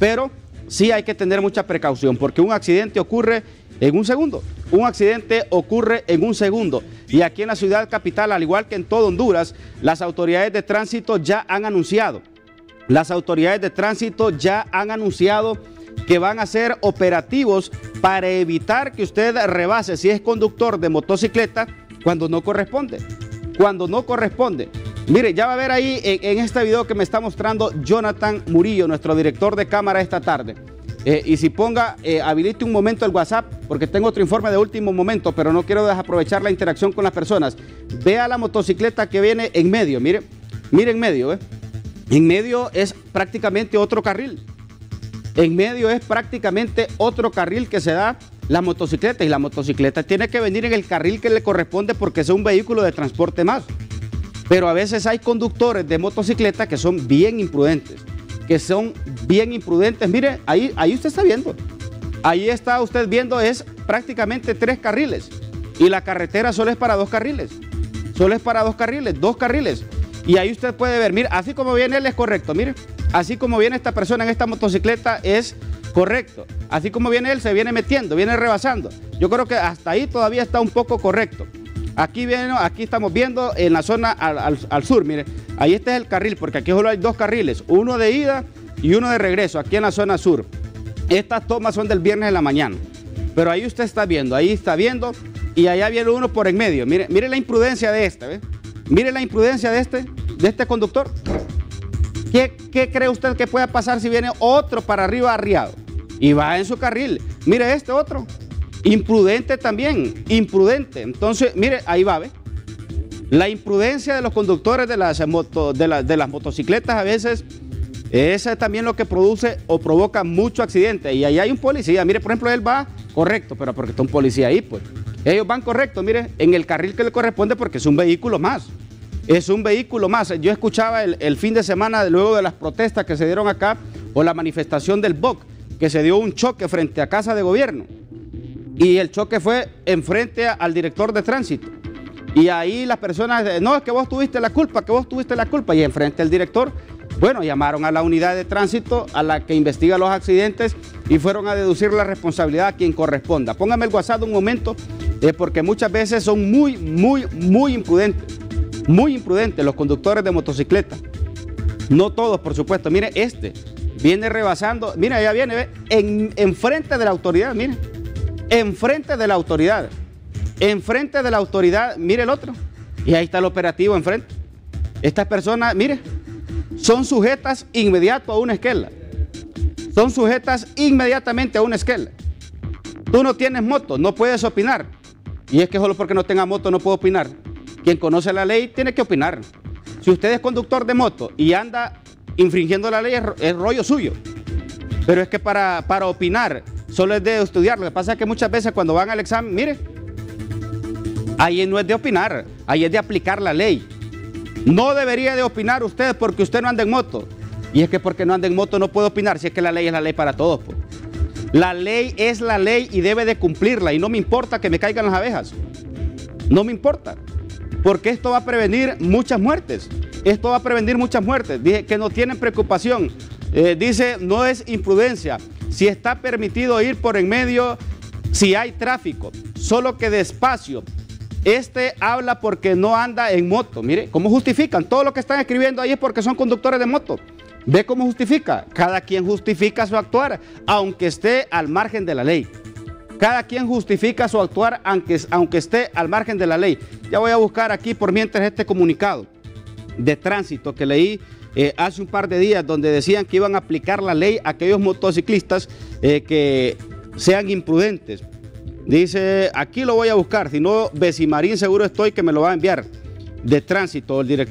pero sí hay que tener mucha precaución porque un accidente ocurre en un segundo. Un accidente ocurre en un segundo. Y aquí en la ciudad capital, al igual que en todo Honduras, las autoridades de tránsito ya han anunciado. Las autoridades de tránsito ya han anunciado que van a ser operativos para evitar que usted rebase si es conductor de motocicleta cuando no corresponde. Cuando no corresponde. Mire, ya va a ver ahí en, este video que me está mostrando Jonathan Murillo, nuestro director de cámara esta tarde. Eh, y si ponga, eh, habilite un momento el WhatsApp, porque tengo otro informe de último momento, pero no quiero desaprovechar la interacción con las personas. Vea la motocicleta que viene en medio, mire, mire en medio, ¿eh? En medio es prácticamente otro carril. En medio es prácticamente otro carril que se da la motocicleta y la motocicleta tiene que venir en el carril que le corresponde porque es un vehículo de transporte más. Pero a veces hay conductores de motocicleta que son bien imprudentes que son bien imprudentes. Mire, ahí, ahí usted está viendo. Ahí está usted viendo, es prácticamente tres carriles. Y la carretera solo es para dos carriles. Solo es para dos carriles, dos carriles. Y ahí usted puede ver, mire, así como viene él es correcto, mire. Así como viene esta persona en esta motocicleta es correcto. Así como viene él, se viene metiendo, viene rebasando. Yo creo que hasta ahí todavía está un poco correcto. Aquí, viene, aquí estamos viendo en la zona al, sur, mire, ahí este es el carril, porque aquí solo hay dos carriles, uno de ida y uno de regreso, aquí en la zona sur. Estas tomas son del viernes de la mañana, pero ahí usted está viendo, ahí está viendo, y allá viene uno por en medio. Mire, mire la imprudencia de este, ¿ve? Mire la imprudencia de este, de este conductor. ¿Qué, ¿Qué, cree usted que pueda pasar si viene otro para arriba arriado? Y va en su carril. Mire este otro. Imprudente también, imprudente. Entonces, mire, ahí va, ¿ve? La imprudencia de los conductores de las, de, las motocicletas a veces es también lo que produce o provoca mucho accidente. Y ahí hay un policía, mire, por ejemplo, él va correcto, pero porque está un policía ahí, pues. Ellos van correcto, mire, en el carril que le corresponde porque es un vehículo más. Es un vehículo más. Yo escuchaba el, el fin de semana, luego de las protestas que se dieron acá, o la manifestación del BOC, que se dio un choque frente a Casa de Gobierno y el choque fue enfrente al director de tránsito. Y ahí las personas, no, es que vos tuviste la culpa, que vos tuviste la culpa. Y enfrente al director, bueno, llamaron a la unidad de tránsito, a la que investiga los accidentes, y fueron a deducir la responsabilidad a quien corresponda. Póngame el WhatsApp un momento, eh, porque muchas veces son muy, muy, muy imprudentes. Muy imprudentes los conductores de motocicleta. No todos, por supuesto. Mire, este viene rebasando. Mira, ya viene, en, enfrente de la autoridad, mire enfrente de la autoridad. Enfrente de la autoridad, mire el otro. Y ahí está el operativo enfrente. Estas personas, mire, son sujetas inmediato a una esquela. Son sujetas inmediatamente a una esquela. Tú no tienes moto, no puedes opinar. Y es que solo porque no tenga moto no puedo opinar. Quien conoce la ley tiene que opinar. Si usted es conductor de moto y anda infringiendo la ley, es, rollo suyo. Pero es que para, para opinar solo es de estudiar. Lo que pasa es que muchas veces cuando van al examen, mire, ahí no es de opinar, ahí es de aplicar la ley. No debería de opinar usted porque usted no anda en moto. Y es que porque no anda en moto no puede opinar, si es que la ley es la ley para todos. Pues. La ley es la ley y debe de cumplirla. Y no me importa que me caigan las abejas. No me importa. Porque esto va a prevenir muchas muertes. Esto va a prevenir muchas muertes. Dije que no tienen preocupación. Eh, dice, no es imprudencia si está permitido ir por en medio, si hay tráfico, solo que despacio. Este habla porque no anda en moto. Mire, ¿cómo justifican? Todo lo que están escribiendo ahí es porque son conductores de moto. Ve cómo justifica. Cada quien justifica su actuar, aunque esté al margen de la ley. Cada quien justifica su actuar, aunque, aunque esté al margen de la ley. Ya voy a buscar aquí por mientras este comunicado de tránsito que leí eh, hace un par de días donde decían que iban a aplicar la ley a aquellos motociclistas eh, que sean imprudentes. Dice, aquí lo voy a buscar, si no, Besimarín seguro estoy que me lo va a enviar de tránsito el director.